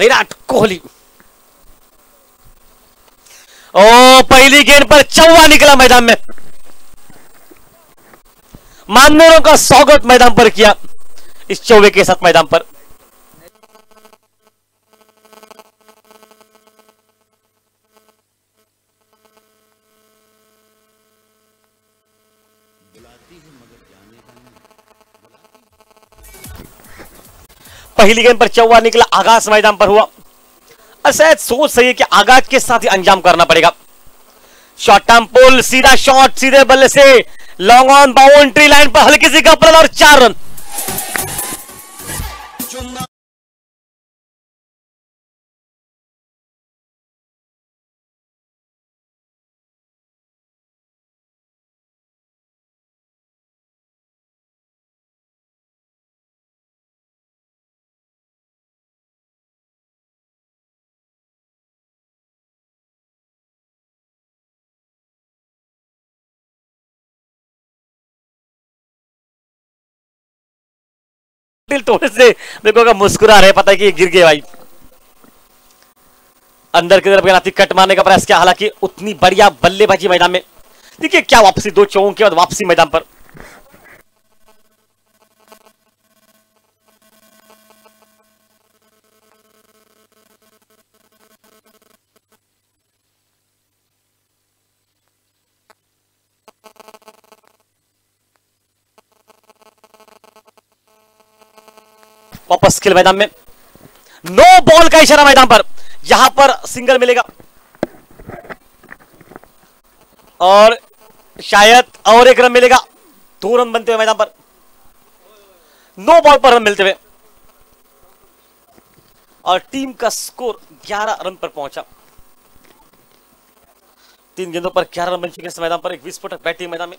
विराट कोहली। ओ, पहली गेंद पर चौवा निकला मैदान में। मान्यरों का स्वागत मैदान पर किया। इस चौवे के साथ मैदान पर। पहली गेंद पर चौवा निकला, आगाज़ मैदान पर हुआ। शायद सोच सही है कि आगाज़ के साथ ही अंजाम करना पड़ेगा। शॉर्ट टर्म पोल सीधा शॉट सीधे बल्ले से लॉन्ग ऑन बाउंड्री लाइन पर हल्की सी कपड़न और चार रन। दिल तोड़ने से। मेरे को मुस्कुरा रहे, पता है कि गिर गए भाई। अंदर की तरफ़ गया कट मारने का प्रयास किया। हालाँकि उतनी बढ़िया बल्लेबाजी मैदान में देखिए क्या वापसी, दो चौकों के बाद वापसी मैदान पर। वापस खेल मैदान में। नो बॉल का इशारा मैदान पर। यहाँ पर सिंगल मिलेगा। और शायद और एक रन मिलेगा। दो रन बनते हुए मैदान पर। नो बॉल पर रन मिलते हुए। और टीम का स्कोर 11 रन पर पहुँचा। तीन गेंदों पर 11 रन बन चुके मैदान पर। एक विस्फोटक बैटिंग मैदान में।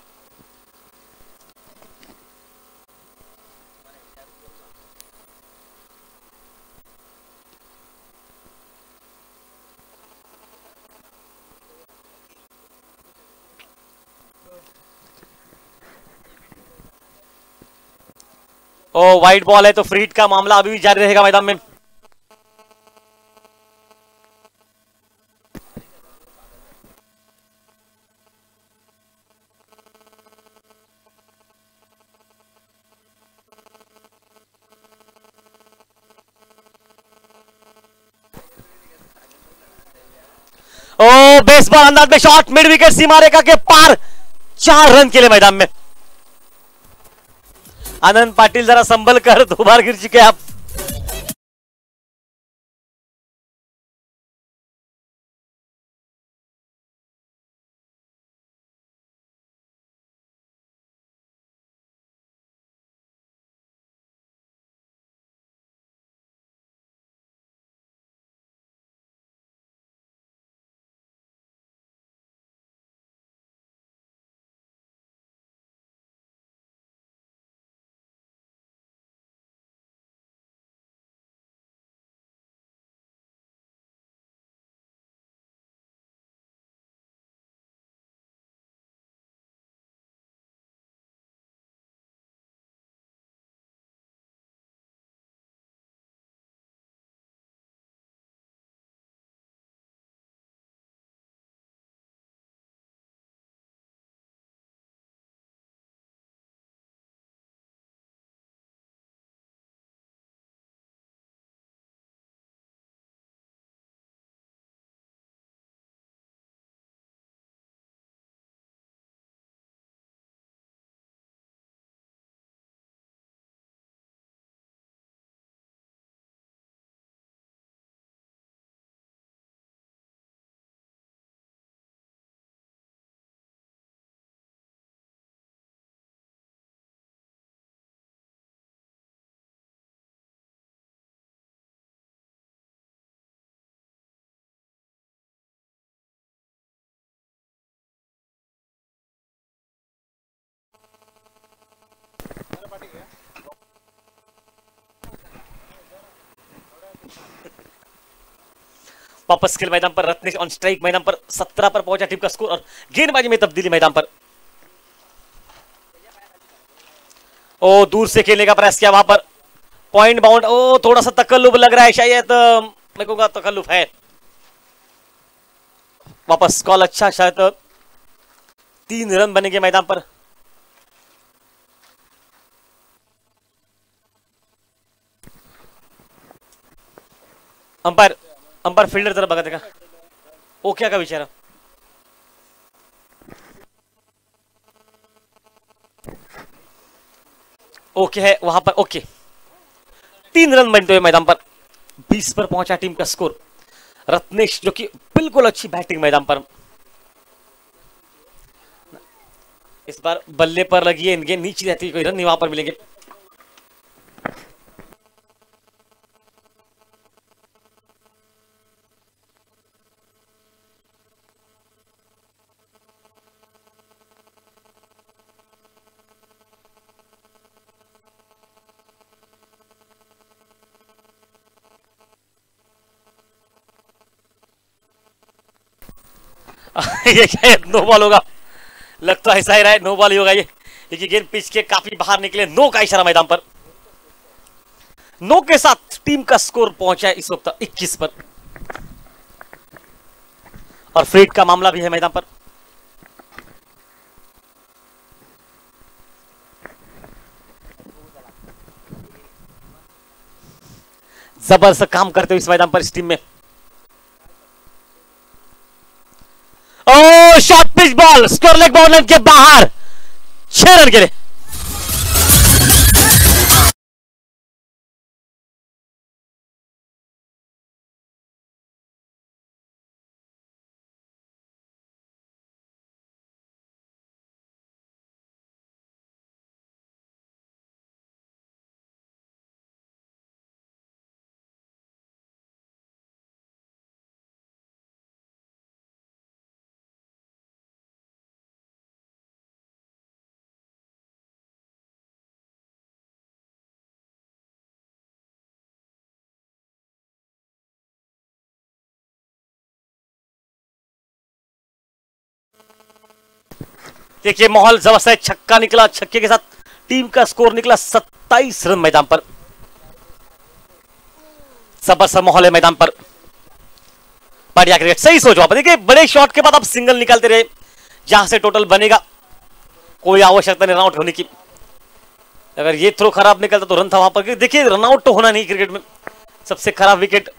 ओ वाइट बॉल है तो फ्रीट का मामला अभी भी जारी रहेगा मैदान में। ओ बेस बेसबॉल अंदाज में शॉट मिड विकेट सीमा रेखा के पार, चार रन के लिए मैदान में। आनंद पाटिल जरा संभल कर दो बार वापस खेल मैदान पर, रत्नेश ऑन स्ट्राइक मैदान पर, सत्रह पर पहुँचा टीम का स्कोर और गेंदबाजी में तब्दीली मैदान पर। ओ, दूर से खेलने का प्रयास किया वहाँ पर। पॉइंट बाउंड ओ, थोड़ा सा तकल्लुब लग रहा है शायद मैं कहूँगा तकल्लुफ है? वापस कॉल अच्छा शायद, तीन रन बनेंगे मैदान पर। अंपायर अंपायर फील्डर तरफ़ बघा का. ओ क्या का विचार? ओके है, वहाँ पर, ओके. तीन रन बनते हुए मैदान पर 20 पर पहुँचा टीम का स्कोर. रत्नेश, जो कि बिल्कुल अच्छी बैटिंग मैदान पर. इस बार बल्ले पर लगी है, इनके नीचे रहती कोई रन नहीं वहाँ पर मिलेंगे. ये शायद नो बॉल होगा। लगता ऐसा ही रहा है, नो बॉल ही होगा ये। क्योंकि गेंद पिच के काफ़ी बाहर निकले। नो का इशारा मैदान पर। नो के साथ टीम का स्कोर पहुँचा है इस वक्त 21 पर। और फ्रीड का मामला भी है मैदान पर। ज़बरदस्त काम करते हुए इस मैदान पर इस टीम में। ओ short pitch ball score leg ball के बाहर. छह रन के लिए. देखिए, माहौल ज़बरदस्त है। छक्का निकला, छक्के के साथ टीम का स्कोर निकला 27 रन मैदान पर। ज़बरदस्त माहौल है मैदान पर। बढ़िया क्रिकेट, सही सोचो आप। देखिए, बड़े शॉट के बाद आप सिंगल निकालते रहे जहाँ से टोटल बनेगा, कोई आवश्यकता नहीं रनआउट होने की। अगर ये थ्रो खराब निकलता तो रन था वहाँ पर। देखिए रनआउट तो होना नहीं क्रिकेट में। सबसे खराब विकेट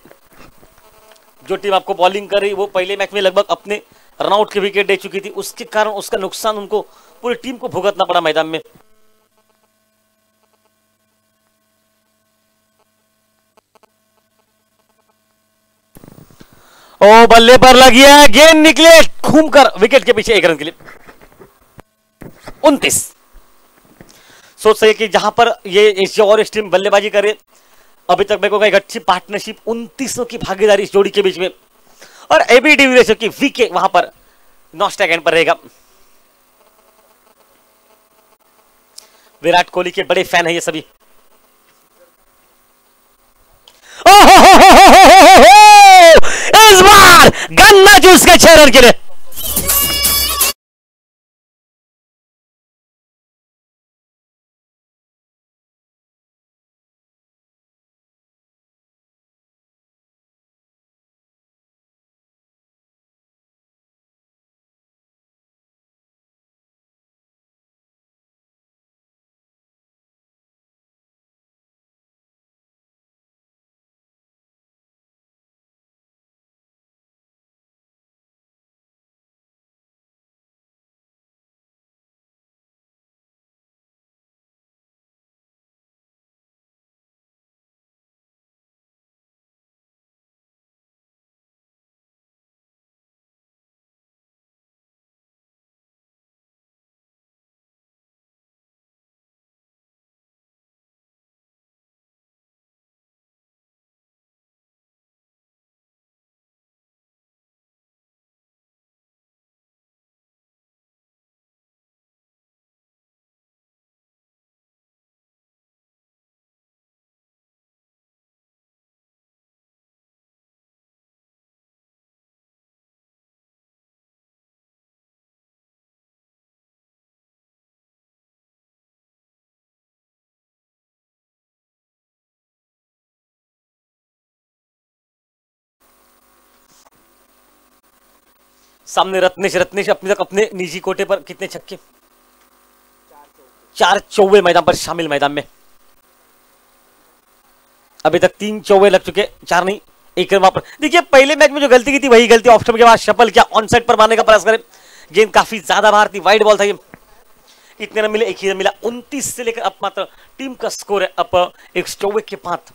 जो टीम आपको बॉलिंग कर रही वो पहले मैच में लगभग अपने रनआउट की विकेट दे चुकी थी। उसके कारण उसका नुकसान उनको पूरी टीम को भुगतना पड़ा मैदान में। ओ, बल्ले पर लगी है। गेंद निकले घूमकर विकेट के पीछे एक रन के लिए। उनतीस। सोच सके कि जहाँ पर ये एशिया और टीम बल्लेबाजी करे अभी तक मेरे को एक अच्छी पार्टनरशिप उनतीसों की भागीदारी इस जोड़ी के बीच में। और एबी डिविलियर्स की वीके वहाँ पर नॉस्टैग एंड पर रहेगा विराट कोहली के बड़े फ़ैन है ये सभी इस बार गन्ना जूस के छह रन के सामने रत्नेश रत्नेश अपने तक अपने निजी कोटे पर कितने छक्के? चार चौवे मैदान पर शामिल मैदान में। अभी तक तीन चौवे लग चुके, चार नहीं, एक रन वहाँ पर। देखिए, पहले मैच में जो गलती की थी, वही गलती ऑफ़ के बाद शपल किया ऑन साइड पर मारने का प्रयास करे। गेंद काफ़ी ज़्यादा बाहर थी वाइड बॉल था ये। कितने रन मिले, एक ही रन मिला, उनतीस से लेकर अब मात्र टीम का स्कोर है अब, एक चौवे के पाँच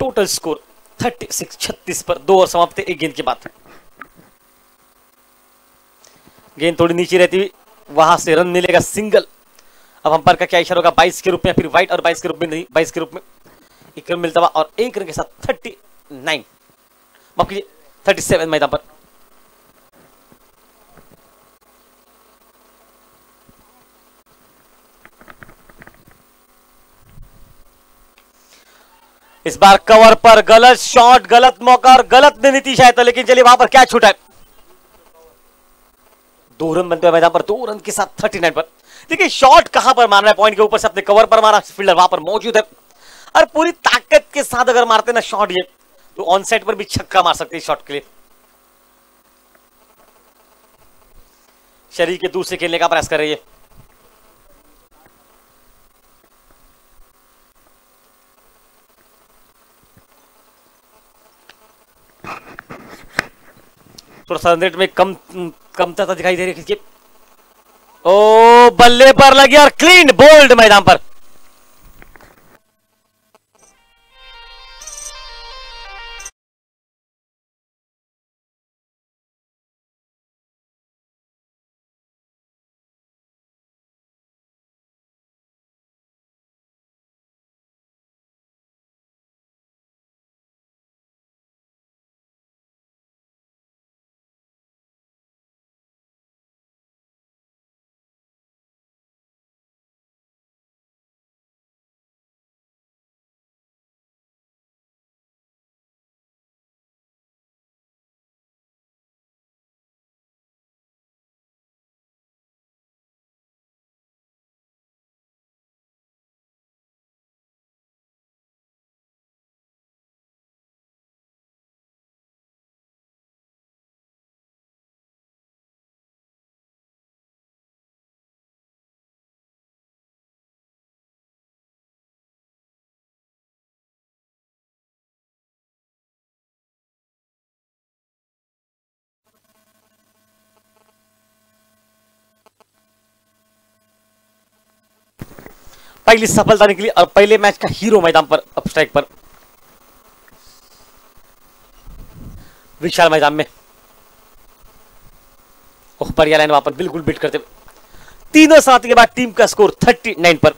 टोटल स्कोर थर्टी सिक्स छत्तीस पर, दो और समाप्त एक गेंद के बाद। गेंद थोड़ी नीचे रहती हुई, वहाँ से रन मिलेगा सिंगल। अब अंपायर का क्या इशारा होगा? बाईस के रूप में फिर व्हाइट और बाईस के रूप में? नहीं, बाईस के रूप में। एक रन मिलता हुआ और एक रन के साथ थर्टी नाइन। माफ़ कीजिए, थर्टी सेवन मैदान पर। इस बार कवर पर गलत शॉट, गलत मौका और गलत ने नीतीश आया था लेकिन चलिए वहाँ पर क्या छूटा है? दो रन बनते हुए मैदान पर, दो रन के साथ थर्टी नाइन पर। देखिए शॉट कहाँ पर मारना है? पॉइंट के ऊपर से अपने कवर पर मारा फील्डर वहाँ पर मौजूद है। और पूरी ताकत के साथ अगर मारते ना शॉट ये तो ऑन साइड पर भी छक्का मार सकते हैं शॉट के लिए। शरीर के दूर से खेलने का प्रयास कर रही है। थोड़ा सा में कम कमता दिखाई दे रही है। ओ, बल्ले पर लगी और क्लीन बोल्ड मैदान पर। पहली सफलता निकली और पहले मैच का हीरो मैदान पर अपस्ट्राइक पर। विशाल मैदान में। ओह बढ़िया लाइन वहाँ पर बिल्कुल बिट करते तीनों साथ के बाद टीम का स्कोर 39 पर।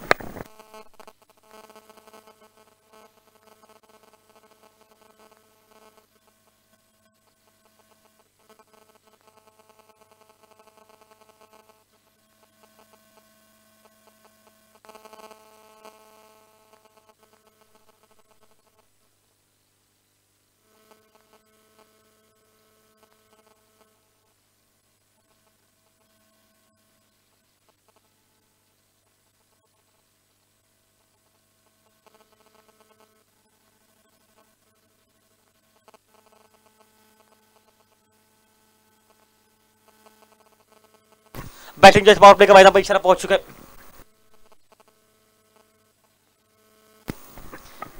बैटिंग जैसे पावर प्ले का मैदान पर इशारा पहुँच चुका है।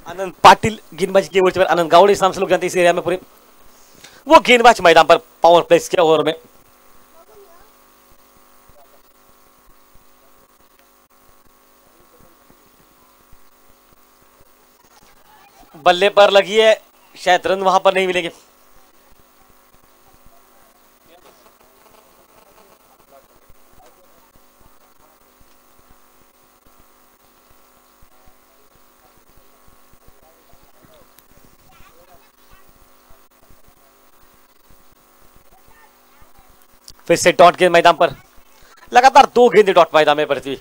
आनंद पाटिल गेंदबाजी की ओर आनंद गावड़े इस नाम से लोग जानते हैं इस एरिया में पूरे। वो गेंदबाज मैदान पर पावर प्ले के ओवर में। बल्ले पर लगी है, शायद रन वहाँ पर नहीं मिलेंगे। फिर से डॉट गेंद मैदान पर। लगातार दो गेंदे डॉट मैदान में पड़ती।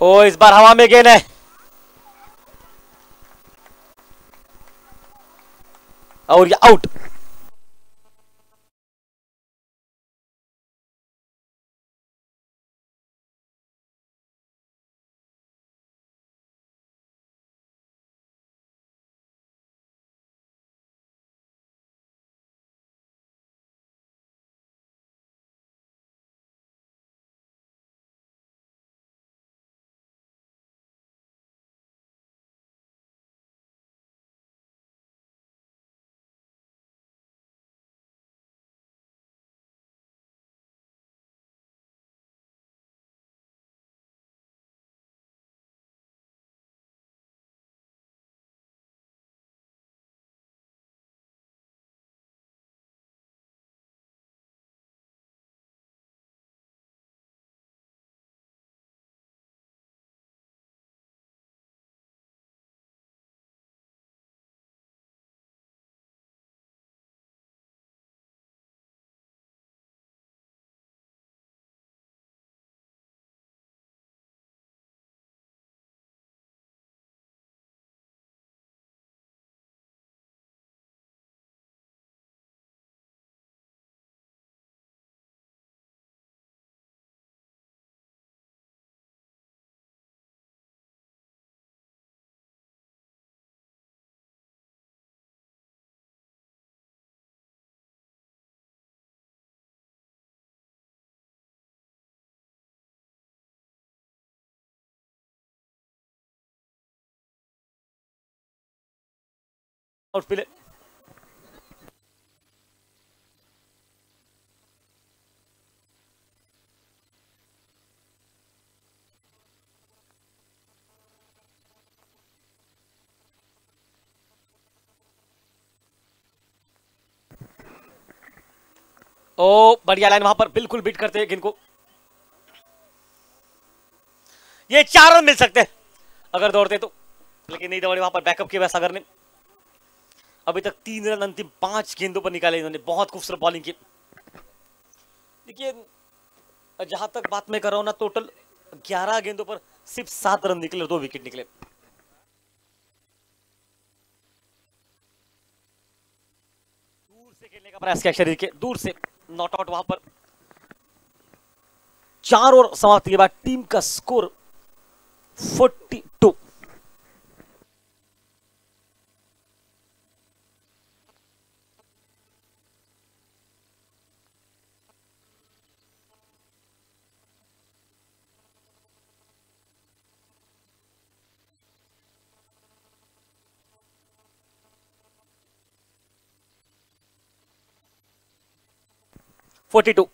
ओ, इस बार हवा में गेंद है। और ये आउट आउट प्ले ओ, बढ़िया लाइन वहाँ पर बिल्कुल बीट करते हैं इनको। ये चार रन मिल सकते हैं। अगर दौड़ते तो लेकिन नहीं दौड़े वहाँ पर बैकअप किया सागर ने अभी तक तीन रन अंतिम पाँच गेंदों पर निकाले इन्होंने। बहुत खूबसूरत बॉलिंग की। देखिए, जहाँ तक बात मैं कर रहा हूँ ना टोटल ग्यारह गेंदों पर सिर्फ़ सात रन निकले दो विकेट निकले। दूर से खेलने का प्रयास किया शरीर के, दूर से नॉट आउट वहाँ पर। चार ओवर समाप्ति के बाद टीम का स्कोर 42 42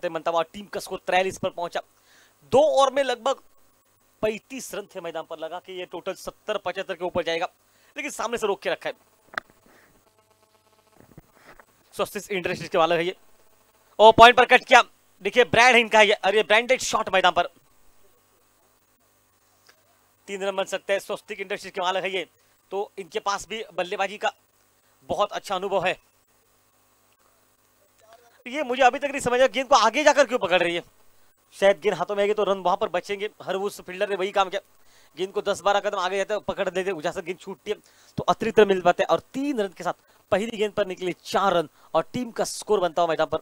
अतिरिक्त बनता हुआ टीम का स्कोर त्रैलीस पर पहुँचा। दो ओवर में लगभग पैंतीस रन थे मैदान पर। लगा कि ये टोटल सत्तर, पचहत्तर के ऊपर जाएगा। लेकिन सामने से रोक के रखा है। इंडस्ट्रीज़ के वाला है ये। ओ पॉइंट पर कट किया। देखिए ब्रांड है इनका ये। अरे ब्रांडेड शॉट मैदान पर। तीन रन बन सकते हैं। स्वस्तिक इंडस्ट्रीज़ के मालिक है ये। तो इनके पास भी बल्लेबाजी का बहुत अच्छा अनुभव है। ये मुझे अभी तक नहीं समझ आया गेंद को आगे जाकर क्यों पकड़ रही है। शायद गेंद हाथों में आएगी तो रन वहाँ पर बचेंगे। हर उस फील्डर ने वही काम किया। गेंद को 10-12 कदम आगे जाते पकड़ देते जैसा गेंद छूटती है तो अतिरिक्त रन मिल पाते हैं। और तीन रन के साथ पहली गेंद पर निकले चार रन, और टीम का स्कोर बनता हुआ मैदान पर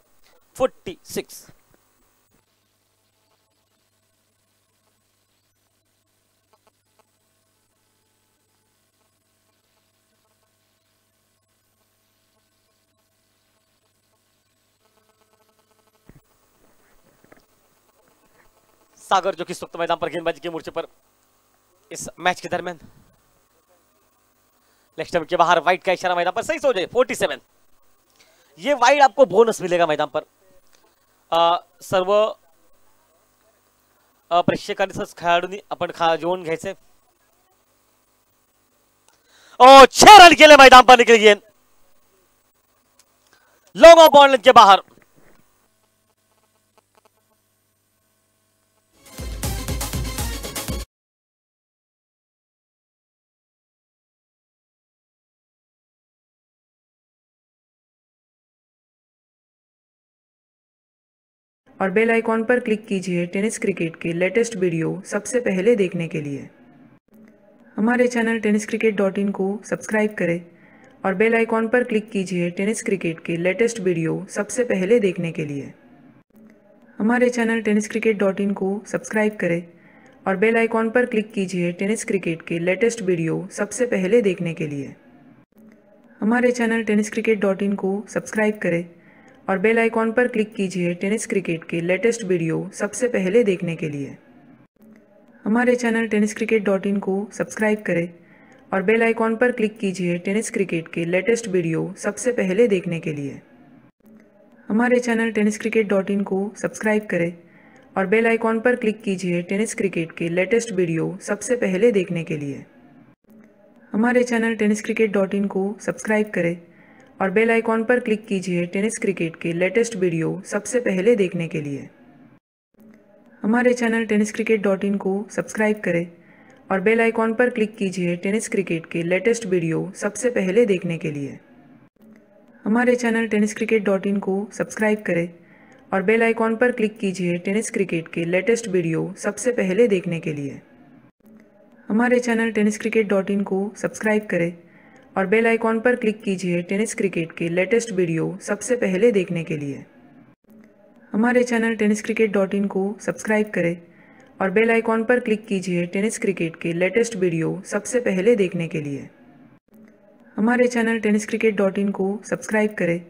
फोर्टी सिक्स सागर जो कि वक्त मैदान पर गेंदबाजी के मोर्चे पर इस मैच के दरमियान। लेफ़्ट के बाहर वाइट का इशारा मैदान पर सही सो जाए 47 ये वाइड आपको बोनस मिलेगा मैदान पर। आ, सर्व प्रेक्षकांनी खेळाडूंनी आपण जोन घ्यायचे ओ छह रन के लिए मैदान पर निकल गए लॉन्ग ऑफ़ बॉल के बाहर। और बेल आइकॉन पर क्लिक कीजिए टेनिस क्रिकेट के लेटेस्ट वीडियो सबसे पहले देखने के लिए। हमारे channel tennis cricket dot in को सब्सक्राइब करें और बेल आइकॉन पर क्लिक कीजिए टेनिस क्रिकेट के लेटेस्ट वीडियो सबसे पहले देखने के लिए। हमारे channel tennis cricket dot in को सब्सक्राइब करें और बेल आइकॉन पर क्लिक कीजिए टेनिस क्रिकेट के लेटेस्ट वीडियो सबसे पहले देखने के लिए। हमारे channel tennis cricket dot in को सब्सक्राइब करें और बेल आइकॉन पर क्लिक कीजिए टेनिस क्रिकेट के लेटेस्ट वीडियो सबसे पहले देखने के लिए। हमारे channel tennis cricket dot in को सब्सक्राइब करें और बेल आइकॉन पर क्लिक कीजिए टेनिस क्रिकेट के लेटेस्ट वीडियो सबसे पहले देखने के लिए। हमारे channel tennis cricket dot in को सब्सक्राइब करें और बेल आइकॉन पर क्लिक कीजिए टेनिस क्रिकेट के लेटेस्ट वीडियो सबसे पहले देखने के लिए। हमारे channel tennis cricket dot in को सब्सक्राइब करें और बेल आइकॉन पर क्लिक कीजिए टेनिस क्रिकेट के लेटेस्ट वीडियो सबसे पहले देखने के लिए। हमारे channel tennis cricket dot in को सब्सक्राइब करें और बेल आइकॉन पर क्लिक कीजिए टेनिस क्रिकेट के लेटेस्ट वीडियो सबसे पहले देखने के लिए। हमारे channel tennis cricket dot in को सब्सक्राइब करें और बेल आइकॉन पर क्लिक कीजिए टेनिस क्रिकेट के लेटेस्ट वीडियो सबसे पहले देखने के लिए। हमारे channel tennis cricket dot in को सब्सक्राइब करें और बेल आइकॉन पर क्लिक कीजिए टेनिस क्रिकेट के लेटेस्ट वीडियो सबसे पहले देखने के लिए। हमारे channel tennis cricket dot in को सब्सक्राइब करें और बेल आइकॉन पर क्लिक कीजिए टेनिस क्रिकेट के लेटेस्ट वीडियो सबसे पहले देखने के लिए। हमारे channel tennis cricket dot in को सब्सक्राइब करें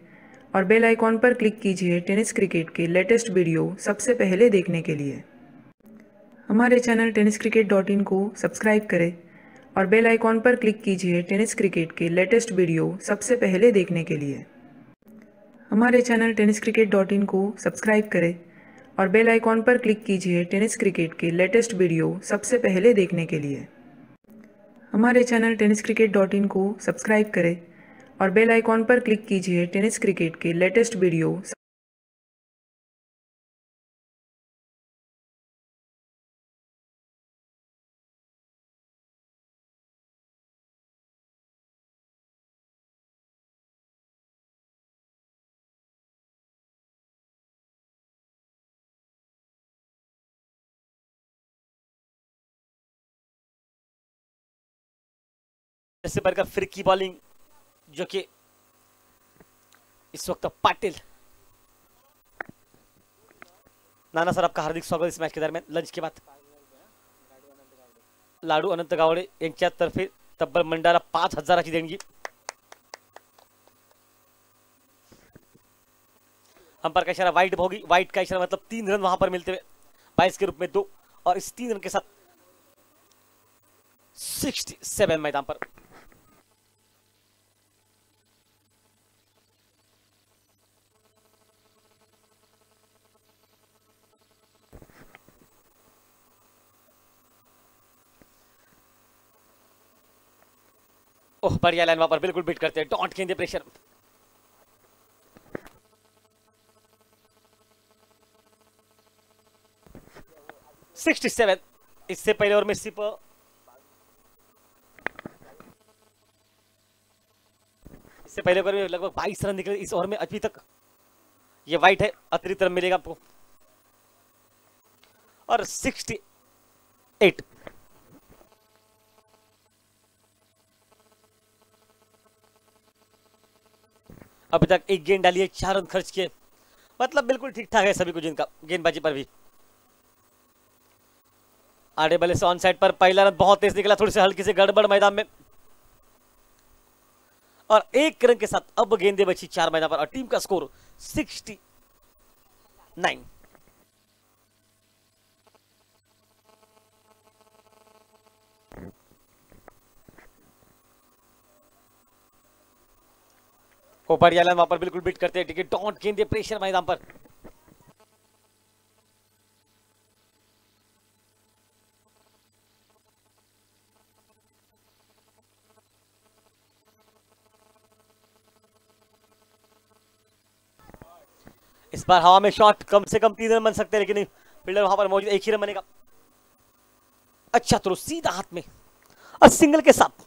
और बेल आइकॉन पर क्लिक कीजिए टेनिस क्रिकेट के लेटेस्ट वीडियो सबसे पहले देखने के लिए। हमारे channel tennis cricket dot in को सब्सक्राइब करें और बेल आइकॉन पर क्लिक कीजिए टेनिस क्रिकेट के लेटेस्ट वीडियो सबसे पहले देखने के लिए। हमारे channel tennis cricket dot in को सब्सक्राइब करें और बेल आइकॉन पर क्लिक कीजिए टेनिस क्रिकेट के लेटेस्ट वीडियो सबसे पहले देखने के लिए। हमारे channel tennis cricket dot in को सब्सक्राइब करें और बेल आइकॉन पर क्लिक कीजिए टेनिस क्रिकेट के लेटेस्ट वीडियो इससे बढ़कर फिर की बॉलिंग, जो कि इस वक्त पाटिल। नाना सर, आपका हार्दिक स्वागत इस मॅच के दरम्यान। लंच के बाद। लाडू अनंत गावडे यांच्यातर्फे तब्बल मंडळाला पाच हजाराची देणगी। अंपायर का इशारा वाइट होगी वाइट का इशारा मतलब तीन रन वहाँ पर मिलते हुए बाईस के रूप में दो, और इस तीन रन के साथ 67 मैदान पर। बढ़िया लाइन वहाँ पर बिल्कुल बीट करते हैं। डॉट गेंदे प्रेशर सिक्सटी सेवन इससे पहले और में सिर्फ़ इससे पहले में लगभग 22 रन निकले इस ओवर में अभी तक। ये वाइट है, अतिरिक्त रन मिलेगा आपको। और 68 अभी तक एक गेंद डाली है, चार रन खर्च किए। मतलब बिल्कुल ठीक ठाक है सभी कुछ इनका, गेंदबाजी पर भी। आड़े बल्ले से ऑन साइड पर पहला रन बहुत तेज निकला, थोड़ी सी हल्की से गड़बड़ मैदान में। और एक रन के साथ अब गेंदे बची चार मैदान पर, और टीम का स्कोर सिक्सटी नाइन। ऊपर यालन वहाँ पर बिल्कुल बीट करते हैं। टिकट डोंट गेंदे प्रेशर मैदान पर। इस बार हवा में शॉट कम से कम तीन रन बन सकते हैं, लेकिन फील्डर वहाँ पर मौजूद एक ही रन बनेगा। अच्छा तो सीधा हाथ में और सिंगल के साथ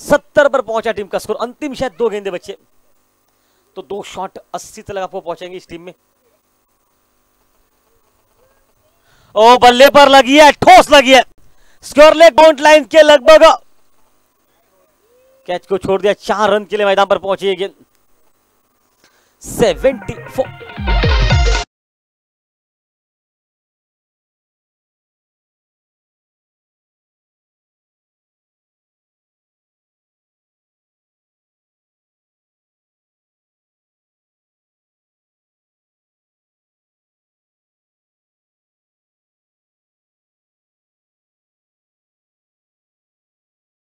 सत्तर पर पहुँचा टीम का स्कोर अंतिम शायद दो गेंदे बचे। तो दो शॉट अस्सी तक आपको पहुँचेंगे इस टीम में। ओ, बल्ले पर लगी है, ठोस लगी है। स्क्योर लेग बाउंड लाइन के लगभग कैच को छोड़ दिया, चार रन के लिए मैदान पर पहुँची गेंद। सेवेंटी फोर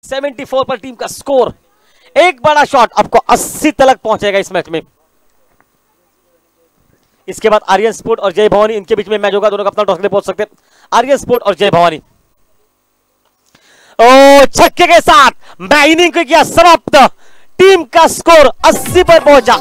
सेवेंटी फोर पर टीम का स्कोर, एक बड़ा शॉट आपको 80 तक पहुंचेगा इस मैच में। इसके बाद आर्यन स्पोर्ट और जय भवानी, इनके बीच में मैच होगा, दोनों अपना टॉस के पहुँच सकते आर्यन स्पोर्ट और जय भवानी। ओ, छक्के के साथ, मैं इनिंग को किया समाप्त। टीम का स्कोर 80 पर पहुँचा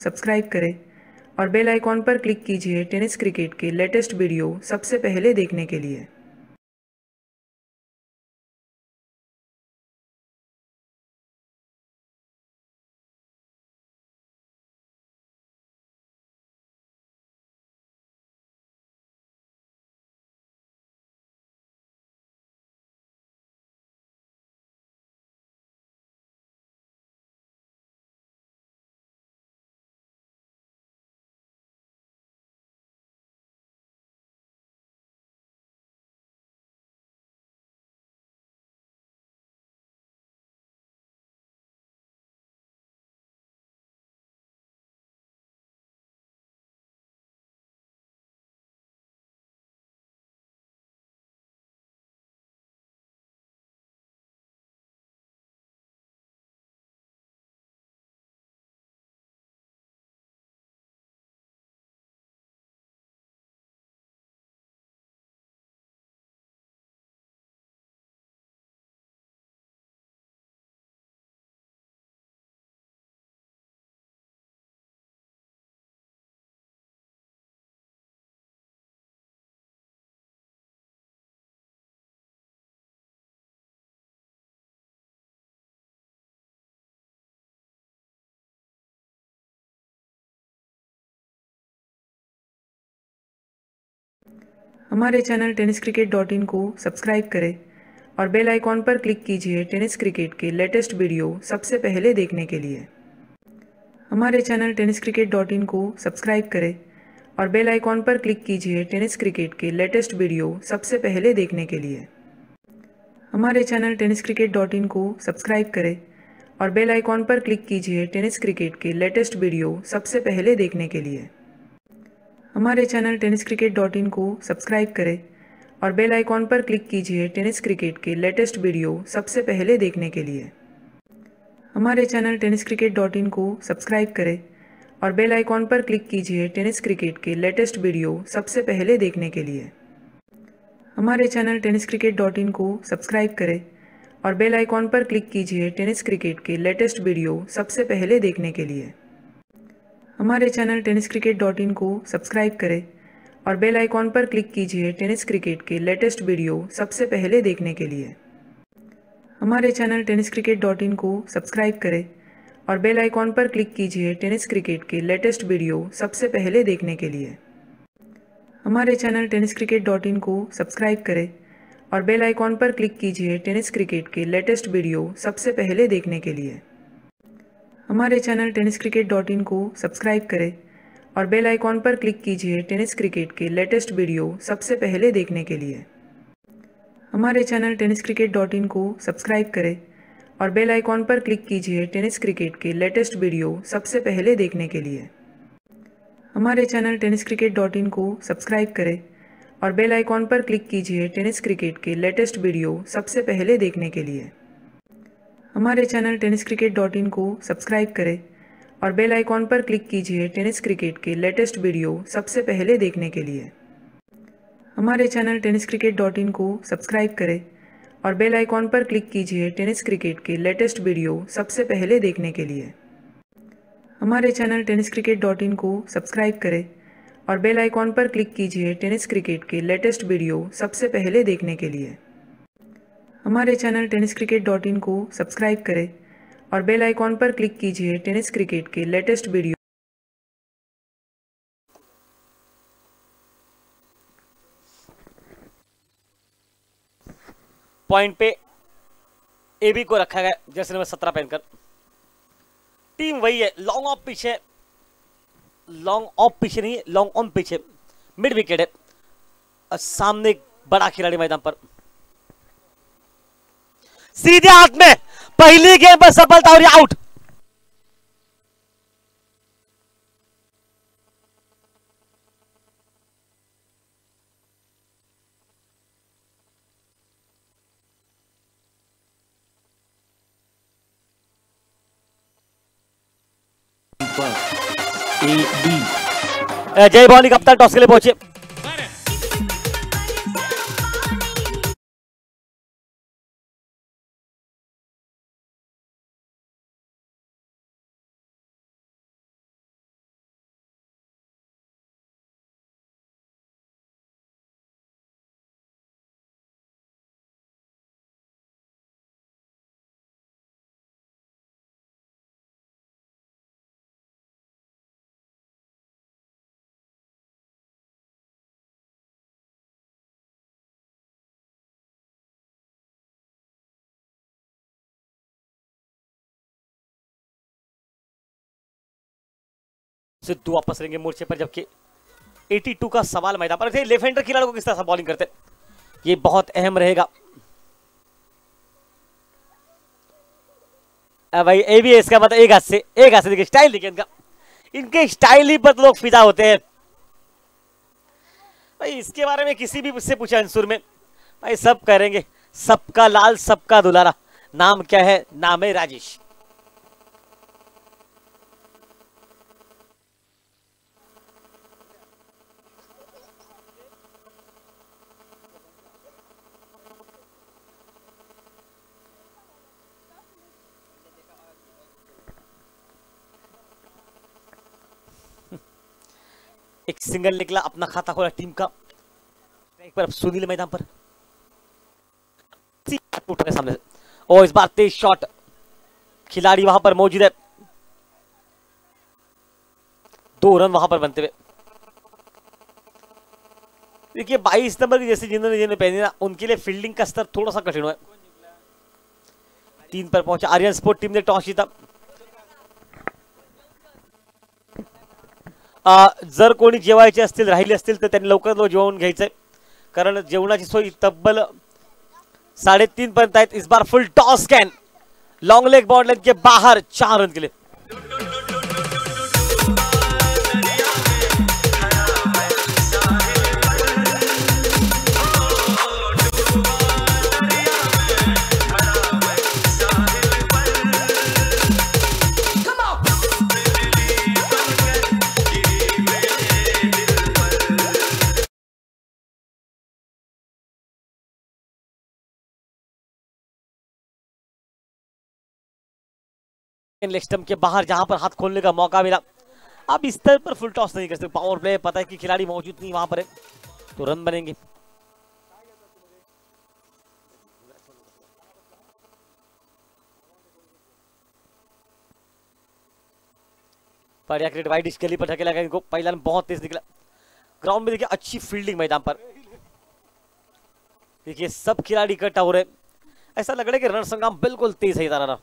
सब्सक्राइब करें और बेल आइकॉन पर क्लिक कीजिए टेनिस क्रिकेट के लेटेस्ट वीडियो सबसे पहले देखने के लिए। हमारे channel tennis cricket dot in को सब्सक्राइब करें और बेल आइकॉन पर क्लिक कीजिए टेनिस क्रिकेट के लेटेस्ट वीडियो सबसे पहले देखने के लिए। हमारे channel tennis cricket dot in को सब्सक्राइब करें और बेल आइकॉन पर क्लिक कीजिए टेनिस क्रिकेट के लेटेस्ट वीडियो सबसे पहले देखने के लिए। हमारे channel tennis cricket dot in को सब्सक्राइब करें और बेल आइकॉन पर क्लिक कीजिए टेनिस क्रिकेट के लेटेस्ट वीडियो सबसे पहले देखने के लिए। हमारे channel tennis cricket dot in को सब्सक्राइब करें और बेल आइकॉन पर क्लिक कीजिए टेनिस क्रिकेट के लेटेस्ट वीडियो सबसे पहले देखने के लिए। हमारे channel tennis cricket dot in को सब्सक्राइब करें और बेल आइकॉन पर क्लिक कीजिए टेनिस क्रिकेट के लेटेस्ट वीडियो सबसे पहले देखने के लिए। हमारे channel tennis cricket dot in को सब्सक्राइब करें और बेल आइकॉन पर क्लिक कीजिए टेनिस क्रिकेट के लेटेस्ट वीडियो सबसे पहले देखने के लिए। हमारे channel tennis cricket dot in को सब्सक्राइब करें और बेल आइकॉन पर क्लिक कीजिए टेनिस क्रिकेट के लेटेस्ट वीडियो सबसे पहले देखने के लिए। हमारे channel tennis cricket dot in को सब्सक्राइब करें और बेल आइकॉन पर क्लिक कीजिए टेनिस क्रिकेट के लेटेस्ट वीडियो सबसे पहले देखने के लिए। हमारे channel tennis cricket dot in को सब्सक्राइब करें और बेल आइकॉन पर क्लिक कीजिए टेनिस क्रिकेट के लेटेस्ट वीडियो सबसे पहले देखने के लिए। हमारे channel tennis cricket dot in को सब्सक्राइब करें और बेल आइकॉन पर क्लिक कीजिए टेनिस क्रिकेट के लेटेस्ट वीडियो सबसे पहले देखने के लिए। हमारे channel tennis cricket dot in को सब्सक्राइब करें और बेल आइकॉन पर क्लिक कीजिए टेनिस क्रिकेट के लेटेस्ट वीडियो सबसे पहले देखने के लिए। हमारे channel tennis cricket dot in को सब्सक्राइब करें और बेल आइकॉन पर क्लिक कीजिए टेनिस क्रिकेट के लेटेस्ट वीडियो सबसे पहले देखने के लिए। हमारे channel tennis cricket dot in को सब्सक्राइब करें और बेल आइकॉन पर क्लिक कीजिए टेनिस क्रिकेट के लेटेस्ट वीडियो सबसे पहले देखने के लिए। हमारे channel tennis cricket dot in को सब्सक्राइब करें और बेल आइकॉन पर क्लिक कीजिए टेनिस क्रिकेट के लेटेस्ट वीडियो सबसे पहले देखने के लिए। हमारे channel tennis cricket dot in को सब्सक्राइब करें और बेल आइकॉन पर क्लिक कीजिए टेनिस क्रिकेट के लेटेस्ट वीडियो सबसे पहले देखने के लिए। हमारे channel tennis cricket dot in को सब्सक्राइब करें और बेल आइकॉन पर क्लिक कीजिए टेनिस क्रिकेट के लेटेस्ट वीडियो। पॉइंट पे एबी को रखा गया, जैसे नंबर सत्रह पहनकर। टीम वही है लॉन्ग ऑफ़ पीछे लॉन्ग ऑफ़ पीछे नहीं लॉन्ग ऑन पीछे मिड विकेट है। सामने बड़ा खिलाड़ी मैदान पर। सीधे हाथ में। पहली गेम पर सफलता और आउट जय भवानी कप्तान टॉस के लिए पहुँचे। सिद्धू वापस रहेंगे मोर्चे पर, जबकि 82 का सवाल मैदान पर। लेफ़्ट हैंडर खिलाड़ी को किस तरह से बॉलिंग करते ये बहुत अहम रहेगा। भाई, ए भी इसका मतलब एक हाथ से, एक हाथ से देखिए स्टाइल देखिए इनका। इनके स्टाइल ही पर लोग फिदा होते हैं। भाई, इसके बारे में किसी भी से पूछा अंसुर में। भाई, सब करेंगे। सबका लाल, सबका दुलारा। नाम क्या है? नाम है राजेश। एक सिंगल निकला अपना खाता खोला टीम का। एक बार सुनील मैदान पर। सामने और इस बार तेज शॉट। खिलाड़ी वहाँ पर मौजूद है। दो रन वहाँ पर बनते हुए। देखिए 22 नंबर की जैसे जिन्होंने जिन्होंने पहनी ना, उनके लिए फील्डिंग का स्तर थोड़ा सा कठिन है। तीन पर पहुँचा आर्यन स्पोर्ट टीम ने टॉस जीता। जर कोणी जेवायचे असतील राहिले असतील तर त्यांनी लवकर लवकर जेवण आहे कारण जेवणाची सोय तब्बल साडेतीन पर्यंत आहेत. इस बार फुल टॉस कैन लॉन्ग लेग बॉल लेग के बाहर चार रन के लिए लेग के बाहर, जहाँ पर हाथ खोलने का मौका मिला। अब इस तरह पर फुल टॉस नहीं कर सकते। पावर प्ले पता है कि खिलाड़ी मौजूद नहीं वहाँ पर है तो रन बनेंगे। बढ़िया लिए पर ढकेला इनको। पहला बहुत तेज निकला। ग्राउंड में देखिए अच्छी फील्डिंग मैदान पर। देखिए, सब खिलाड़ी इकट्ठा हो रहे ऐसा लग रहा है कि रण संग्राम बिल्कुल तेज है रहा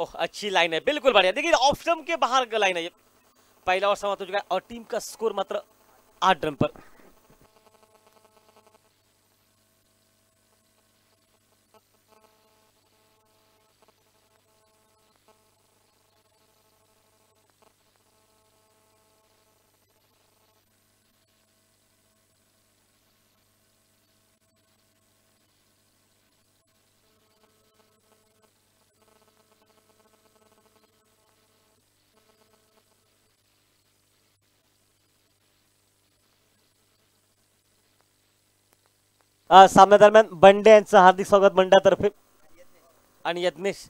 ओह, अच्छी लाइन है, बिल्कुल बढ़िया। देखिए ऑफ़ स्टम्प के बाहर का लाइन है ये। पहला और समाप्त हो चुका है, और टीम का स्कोर मात्र आठ रन पर। सामने दरम्यान बंडे यांचं हार्दिक स्वागत बंड्यातर्फे आणि यत्नेश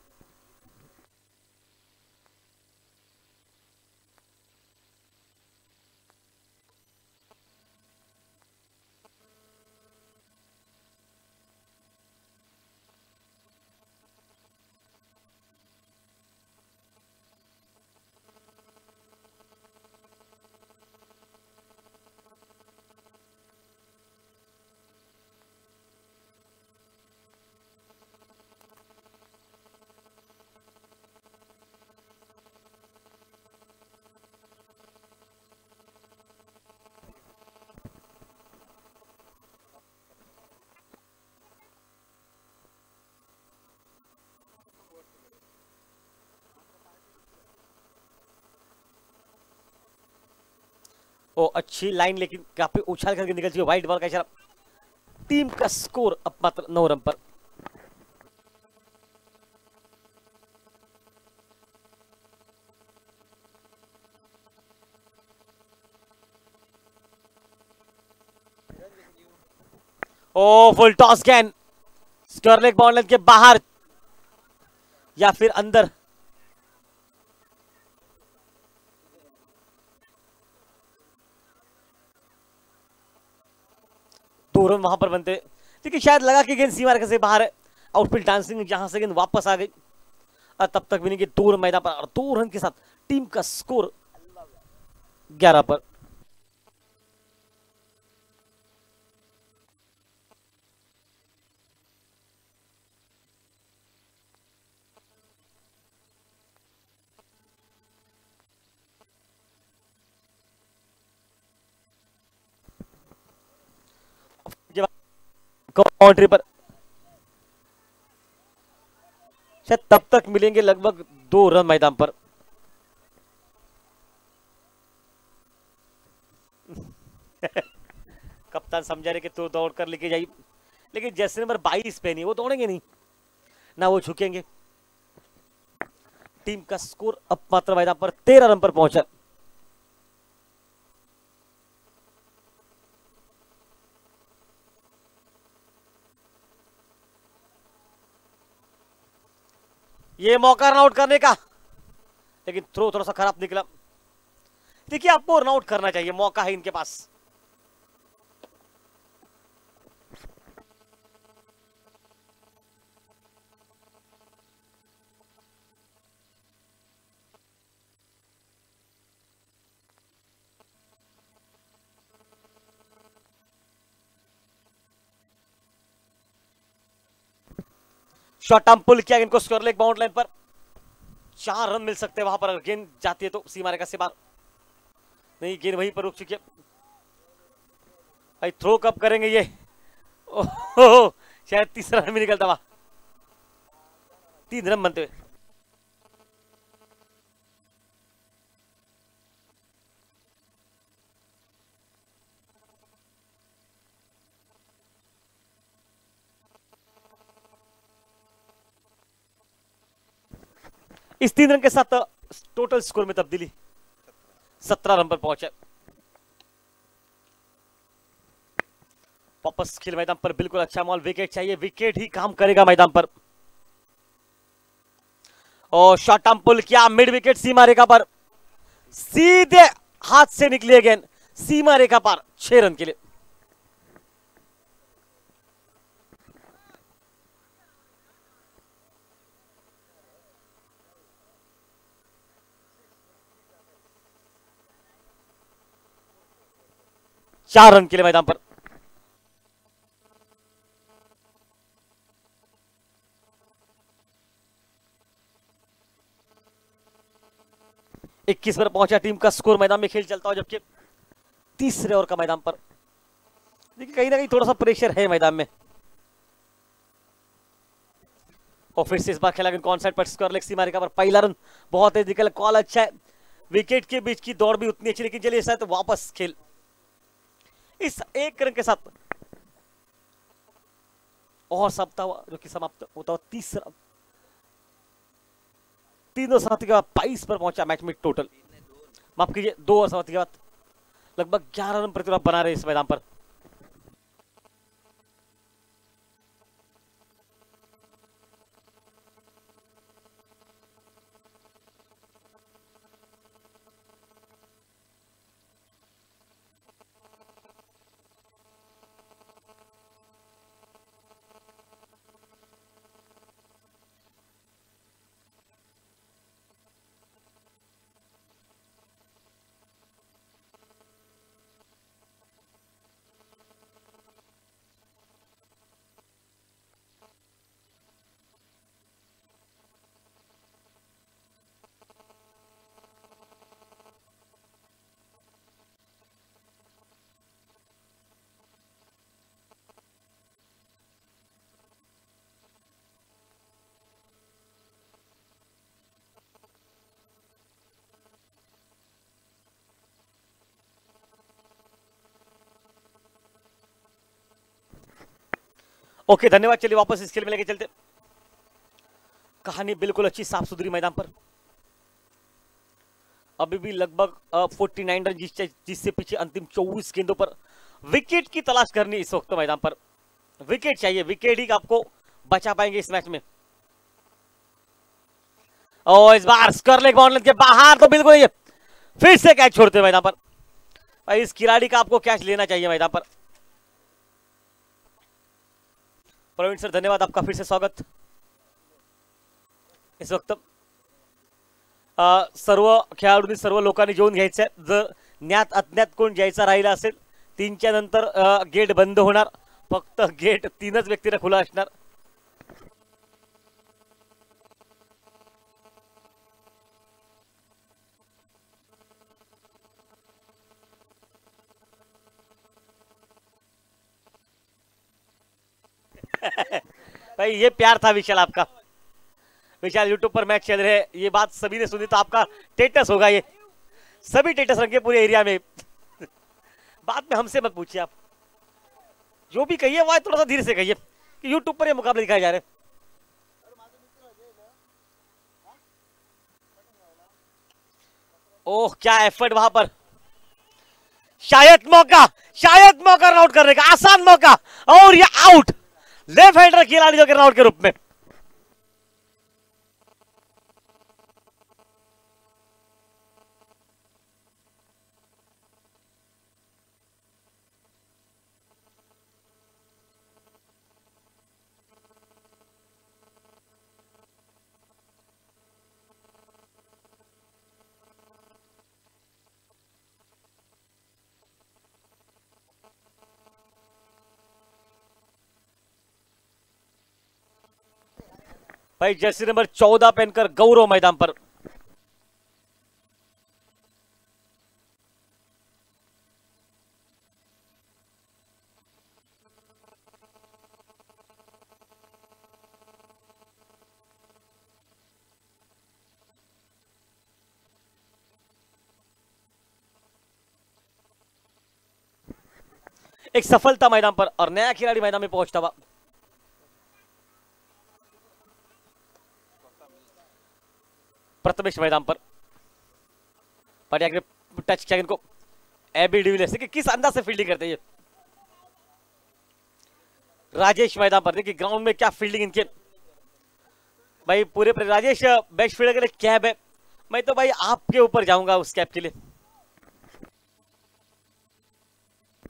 ओ, अच्छी लाइन लेकिन काफ़ी उछाल करके निकल चुकी है व्हाइट बॉल का इशारा। टीम का स्कोर अब मात्र नौ रन पर। ओ फुल टॉस कैन स्क्वायर बॉल के बाहर। या फिर अंदर। रन वहाँ पर बनते। लेकिन शायद लगा कि गेंद सीमा रेखा से बाहर आउटफील्ड डांसिंग जहाँ से गेंद वापस आ गई। और तब तक भी नहीं कि दो रन मैदान पर और दो रन के साथ टीम का स्कोर ग्यारह पर। बाउंड्री पर शायद तब तक मिलेंगे लगभग दो रन मैदान पर। कप्तान समझा रहे कि तू दौड़ कर लेके जाइए। लेकिन जैसे नंबर 22 पे नहीं, वो दौड़ेंगे नहीं। ना वो झुकेंगे। टीम का स्कोर अब मात्र मैदान पर तेरह रन पर पहुँचा। ये मौका रन आउट करने का। लेकिन थ्रो थोड़ा सा खराब निकला। देखिए, आपको रन आउट करना चाहिए, मौका है इनके पास। शॉर्ट टर्म पुल किया इनको स्कोर लेग बाउंड लाइन पर। चार रन मिल सकते हैं वहाँ पर गेंद जाती है तो। सीमा रेखा से बाहर नहीं, गेंद वहीं पर रुक चुकी है। भाई थ्रो कब करेंगे ये? ओह, शायद तीसरा रन भी निकलता वहाँ। तीन रन बनते हुए। इस तीन रन के साथ टोटल स्कोर में तब्दीली। सत्रह रन पर पहुँचा। वापस खेल मैदान पर बिल्कुल अच्छा मॉल विकेट चाहिए विकेट ही काम करेगा मैदान पर। और शॉर्ट पुल किया मिड विकेट सीमा रेखा पर। सीधे हाथ से निकली गेंद सीमा रेखा पर छह रन के लिए। चार रन के लिए मैदान पर। इक्कीस पर पहुँचा टीम का स्कोर, मैदान में खेल चलता हो जबकि तीसरे ओवर का मैदान पर। देखिए, कहीं ना कहीं थोड़ा सा प्रेशर है मैदान में। और फिर से इस बार खेला कौन साइड पर स्कोर लेग सीमा पर पहला रन बहुत है कॉल अच्छा है। विकेट के बीच की दौड़ भी उतनी अच्छी, लेकिन चलिए शायद वापस खेल। इस एक रन के साथ। और सप्ताह हुआ जो कि समाप्त होता हुआ तीसरा। तीनों समाप्ति के बाद बाईस पर पहुँचा मैच में टोटल माफ़ कीजिए, दो और समाप्ति के बाद लगभग ग्यारह रन प्रतिभा बना रहे इस मैदान पर। ओके, धन्यवाद, चलिए वापस इस खेल में लेके चलते। कहानी बिल्कुल अच्छी साफ़ सुथरी मैदान पर। अभी भी लगभग फोर्टी नाइन रन जिस जिससे पीछे अंतिम चौबीस गेंदों पर विकेट की तलाश करनी इस वक्त मैदान पर। विकेट चाहिए, विकेट ही आपको बचा पाएँगे इस मैच में। और इस बार स्कर लेग बाउंड्री के बाहर तो बिल्कुल फिर से कैच छोड़ते मैदान पर। इस खिलाड़ी का आपको कैच लेना चाहिए मैदान पर। प्रवीण सर धन्यवाद आपका फिर से स्वागत। इस वक्त सर्व खेळाडूंनी सर्व लोकांनी जेवून घ्यायचं आहे. जर ज्ञात अज्ञात कोण जायचा राहिला असेल तीनच्या नंतर गेट बंद होणार. फक्त गेट तीनच व्यक्तीला खुला असणार. भाई, ये प्यार था विशाल आपका। विशाल यूट्यूब पर मैच चल रहे ये बात सभी ने सुनी तो आपका टेटस होगा ये। सभी टेटस रंगे पूरे एरिया में। बाद में हमसे मत पूछिए आप। जो भी कहिए, वो थोड़ा सा धीरे से कहिए कि यूट्यूब पर ये मुकाबले दिखाए जा रहे हैं। ओह, क्या एफर्ट वहाँ पर। शायद मौका शायद मौका आउट करने का, आसान मौका। और ये आउट लेफ़्ट हैंडर खिलाड़ियों के राउंड के रूप में। भाई, जर्सी नंबर चौदह पहनकर गौरव मैदान पर। एक सफलता मैदान पर और नया खिलाड़ी मैदान में पहुँचता हुआ प्रथमेश मैदान पर। पाटिया ने टच किया इनको। एबी डिविलियर्स देखिए किस अंदाज से फील्डिंग करते हैं राजेश मैदान पर। देखिए ग्राउंड में क्या फील्डिंग इनके। भाई पूरे पूरे राजेश बेस्ट फील्डर के लिए कैब है। मैं तो भाई आपके ऊपर जाऊँगा उस कैब के लिए।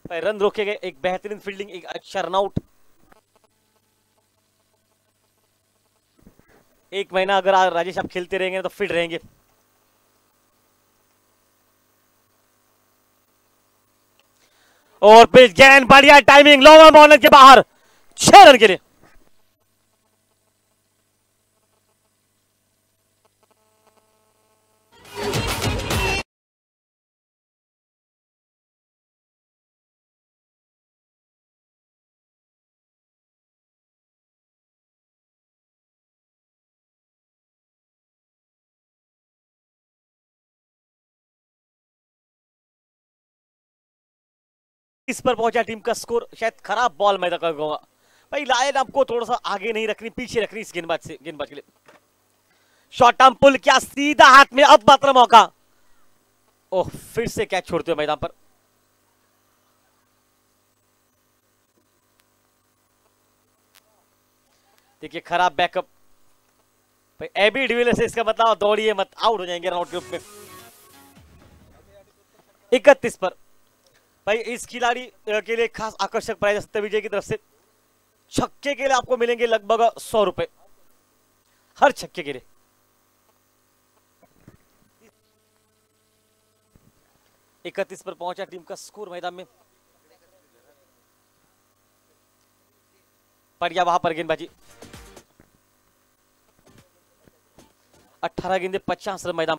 भाई रन रोके गए। एक बेहतरीन फील्डिंग एक अच्छा रनआउट एक महीना अगर राजेश आप खेलते रहेंगे तो फिट रहेंगे। और फिर गेंद बढ़िया टाइमिंग लॉन्ग बॉलर के बाहर, छह रन के लिए। इस पर पहुँचा टीम का स्कोर। शायद खराब बॉल मैं तो कहूँगा भाई, लायन आपको थोड़ा सा आगे नहीं रखनी, पीछे रखनी इस गेंदबाज से, गेंदबाज के लिए। शॉर्ट टर्म पुल क्या सीधा हाथ में, अब मात्र मौका। ओह, फिर से कैच छोड़ते हो मैदान पर। देखिए, खराब बैकअप भाई एबी डिविलियर्स से इसका मतलब दौड़िए मत आउट हो जाएँगे राउंड के रूप में इकतीस पर। भाई, इस खिलाड़ी के लिए खास आकर्षक प्राइज सत्य विजय की तरफ़ से छक्के के लिए आपको मिलेंगे लगभग सौ रुपए। हर छक्के के लिए। इकतीस पर पहुँचा टीम का स्कोर मैदान में। बढ़िया वहाँ पर गेंदबाजी। अठारह गेंदे, पचास रन मैदान।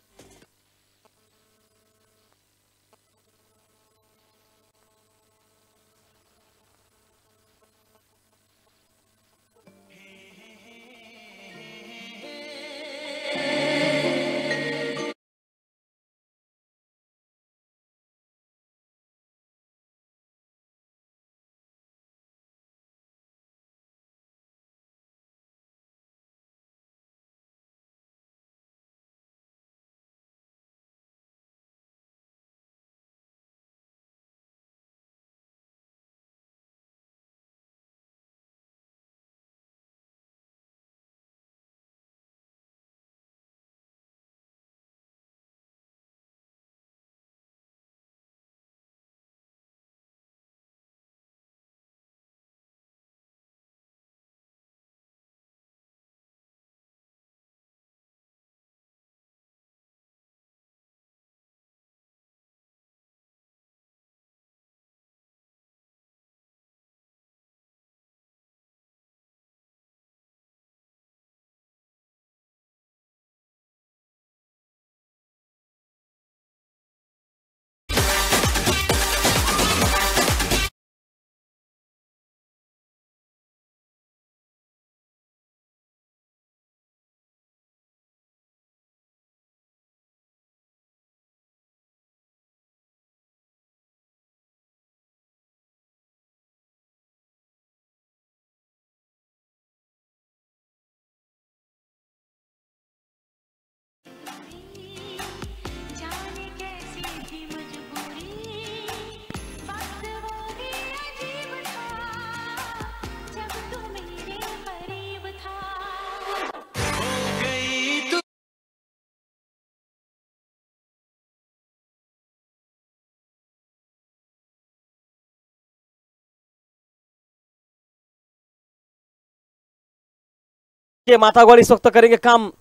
के माथागौड़ इस वक्त करेंगे काम।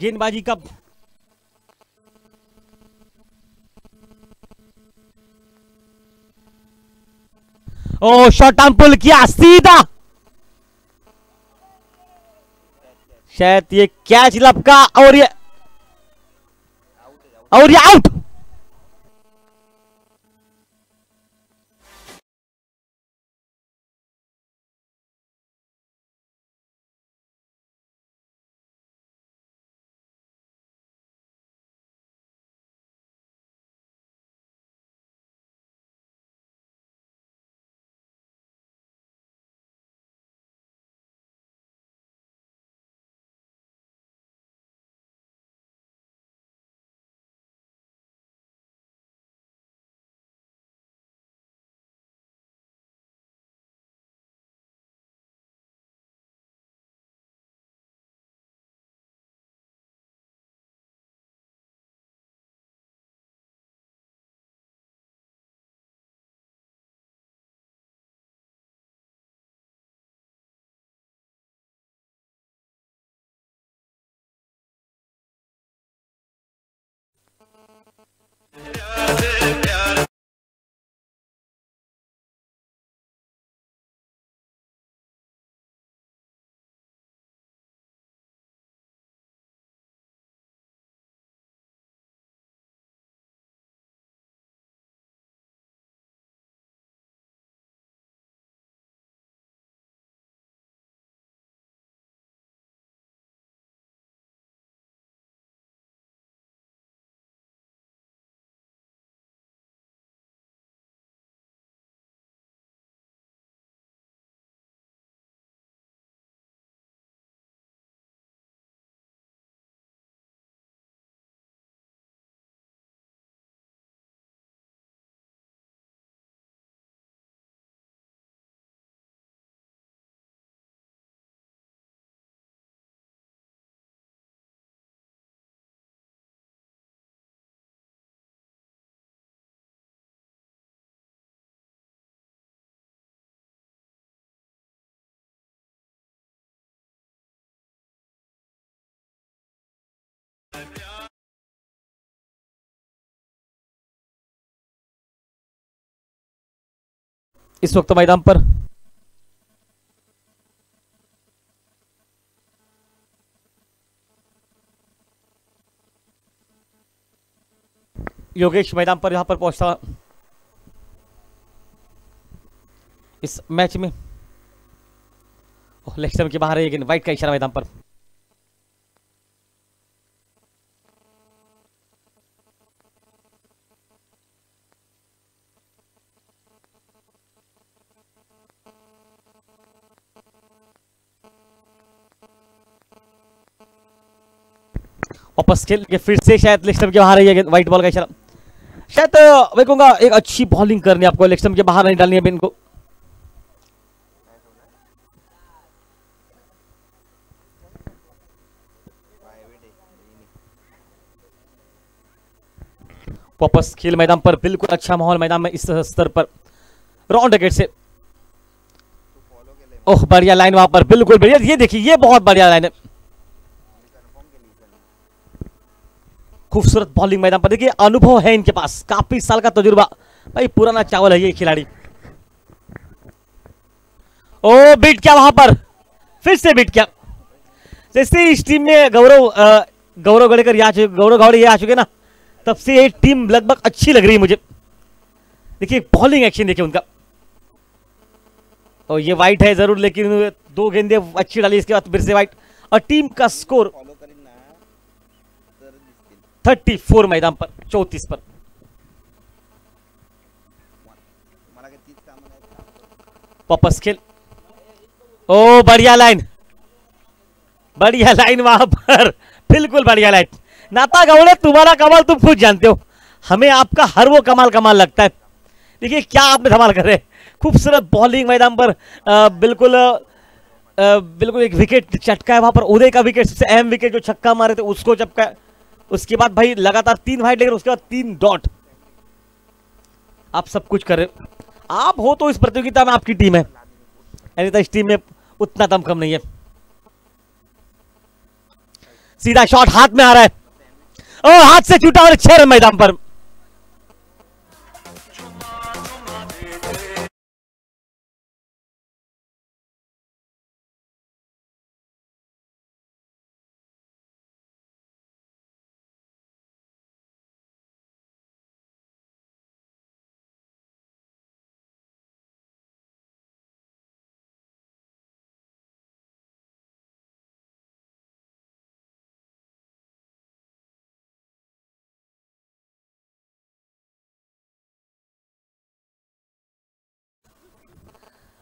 गेंदबाजी का ओ शॉर्ट आर्म पुल किया, सीधा। शायद ये कैच लपका और ये और ये आउट इस वक्त मैदान पर। योगेश मैदान पर यहाँ पर पहुँचता। इस मैच में। स्टम्प के बाहर है, लेकिन वाइट का इशारा मैदान पर। वापस खेल के फिर से शायद लेक्स्टम के बाहर है व्हाइट बॉल का इशारा। शायद मैं कहूँगा, एक अच्छी बॉलिंग करनी आपको लेक्स्टम के बाहर नहीं डालनी है इनको। वापस खेल मैदान पर, बिल्कुल अच्छा माहौल मैदान में इस स्तर पर। राउंड विकेट से। ओह, बढ़िया लाइन वहाँ पर, बिल्कुल बढ़िया। ये देखिए, ये बहुत बढ़िया लाइन है। खूबसूरत बॉलिंग मैदान पर। देखिए, अनुभव है इनके पास। काफ़ी साल का तजुर्बा। भाई, पुराना चावल है ये खिलाड़ी। ओ बीट क्या वहाँ पर। फिर से बीट क्या। जैसे इस टीम में गौरव गौरव गड़ेकर यहाँ गौरव गावड़े ये आ चुके ना, तब से ये टीम लगभग अच्छी लग रही है मुझे। देखिए बॉलिंग एक्शन देखिए उनका। और ये वाइट है ज़रूर, लेकिन दो गेंदे अच्छी डाली, इसके बाद फिर से वाइट और टीम का स्कोर फॉलो करीन ना तर दिसतील थर्टी फोर मैदान पर चौतीस पर। वापस खेल। ओ बढ़िया लाइन बढ़िया लाइन वहाँ पर। बिल्कुल बढ़िया लाइन नाता गौड़े तुम्हारा कमाल तुम खुद जानते हो। हमें आपका हर वो कमाल कमाल लगता है। देखिए क्या आपने धमाल कर रहे। खूबसूरत बॉलिंग मैदान पर अ, बिल्कुल अ, बिल्कुल एक विकेट चटका है वहाँ पर। उदय का विकेट सबसे अहम विकेट जो छक्का मारे थे उसको चपका है उसके बाद भाई लगातार तीन वाइट लेकर उसके बाद तीन डॉट। आप सब कुछ कर। रहे आप हो तो इस प्रतियोगिता में आपकी टीम है। अनिता तो इस टीम में उतना दम कम नहीं है। सीधा शॉट हाथ में आ रहा है। और हाथ से छूटा और छह रन मैदान पर।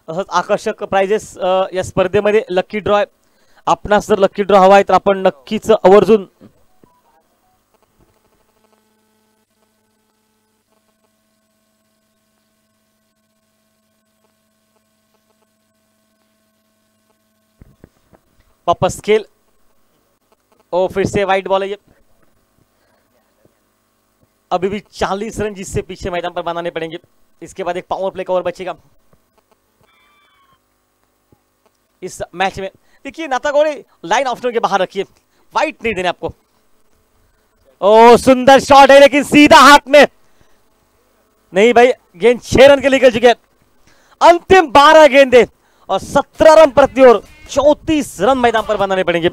तसंच आकर्षक प्राइजेस या स्पर्धेमध्ये लकी ड्रॉ आपणास जर लकी ड्रॉ हवा आहे तर आपण नक्कीच आवर्जून वापस खेल. ओ फिर से वाइट बॉल है ये. अभी भी 40 रन जिससे पीछे मैदान पर बनाने पड़ेंगे. इसके बाद एक पावर प्ले का बचेगा. इस मैच में। देखिए नाता गौरी लाइन ऑफ़ के बाहर रखिए। वाइट नहीं देने आपको। ओ, सुंदर शॉट है, लेकिन सीधा हाथ में। नहीं भाई, गेंद छह रन के लिए निकल चुके अंतिम बारह गेंदे और सत्रह रन प्रति ओवर। चौतीस रन मैदान पर बनाने पड़ेंगे।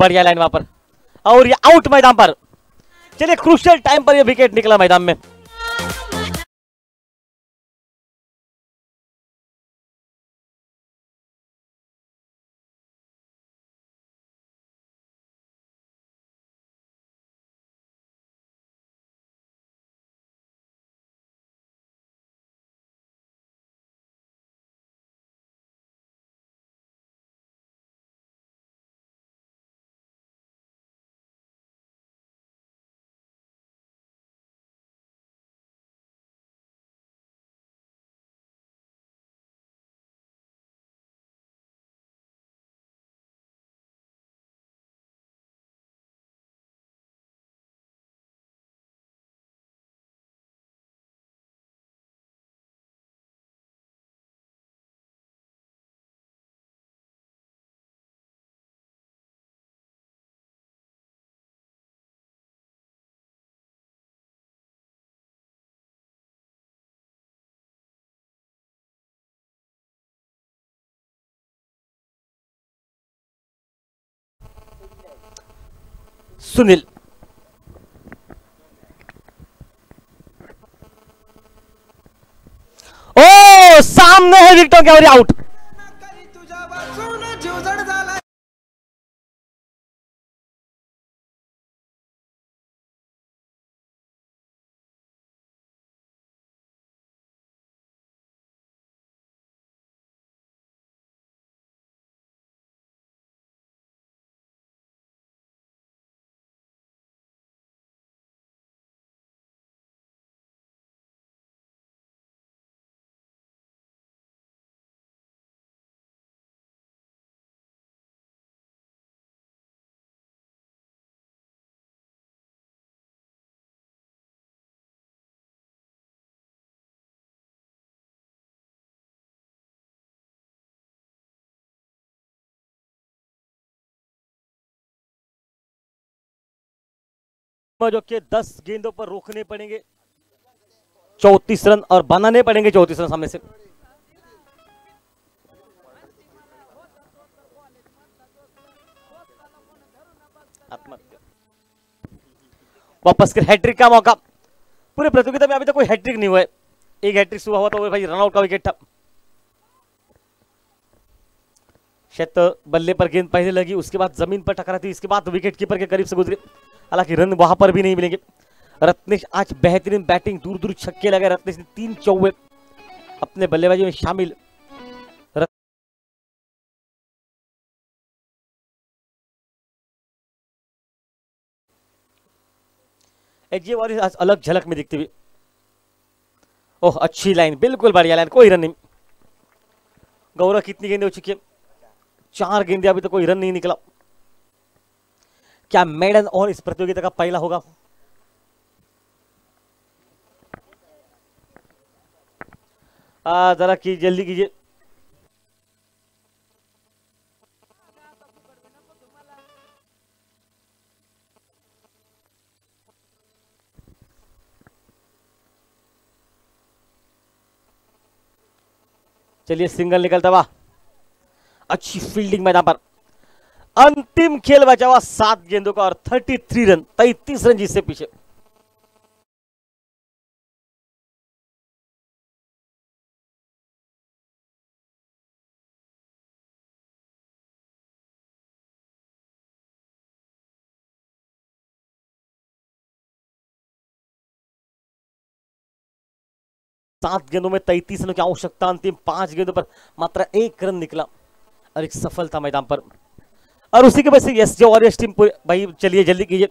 बढ़िया लाइन वहाँ पर। और ये आउट मैदान पर। चलिए क्रुशियल टाइम पर ये विकेट निकला मैदान में। सुनील। ओ सामने है विक्टर और आउट जो कि 10 गेंदों पर रोकने पड़ेंगे। चौतीस रन और बनाने पड़ेंगे चौतीस रन सामने से। वापस कर हैट्रिक का मौका। पूरे प्रतियोगिता में अभी तक तो कोई हैट्रिक नहीं हुआ है। एक हैट्रिक सुबह हुआ तो भाई रनआउट का विकेट था। शायद बल्ले पर गेंद पहले लगी, उसके बाद ज़मीन पर टकरा थी, इसके बाद विकेट कीपर के करीब से गुजरे। हालाँकि रन वहाँ पर भी नहीं मिलेंगे। रत्नेश आज बेहतरीन बैटिंग दूर दूर छक्के लगे रत्नेश ने तीन चौवे अपने बल्लेबाजी में शामिल। ये वाली आज अलग झलक में दिखती हुई। ओह, अच्छी लाइन बिल्कुल बढ़िया लाइन कोई रन नहीं। गौरव कितनी गेंदें हो चुकी है? चार गेंदे, अभी तक तो कोई रन नहीं निकला। क्या मेडन और इस प्रतियोगिता का पहला होगा? जरा की, जल्दी कीजिए। चलिए, सिंगल निकलता हुआ। अच्छी फील्डिंग मैदान पर। अंतिम खेल बचा हुआ सात गेंदों का और 33 रन 33 रन जिससे पीछे। सात गेंदों में तैतीस रनों की आवश्यकता, अंतिम पाँच गेंदों पर मात्र एक रन निकला। और एक सफलता मैदान पर। और उसी के वजह से यस, जो वॉरियर्स टीम भाई, चलिए जल्दी कीजिए।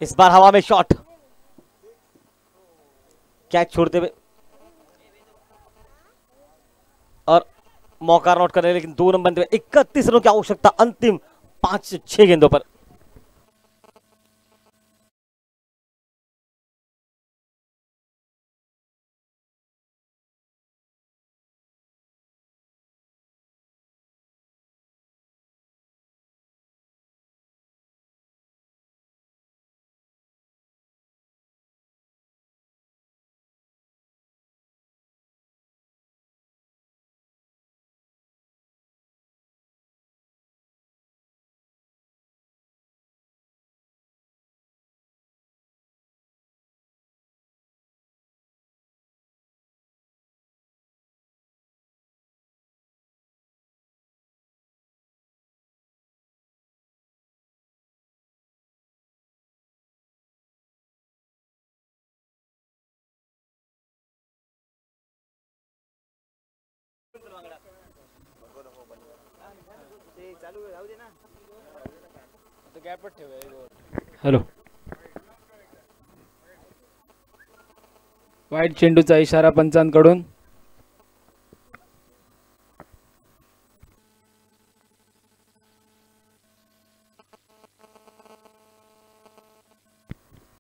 इस बार हवा में शॉट कैच छोड़ते हुए और मौका नोट कर रहे लेकिन दो रन बनते हुए इकतीस रनों की आवश्यकता अंतिम पाँच, छह गेंदों पर। हॅलो. वाईट चेंडूचा इशारा पंचांकडून.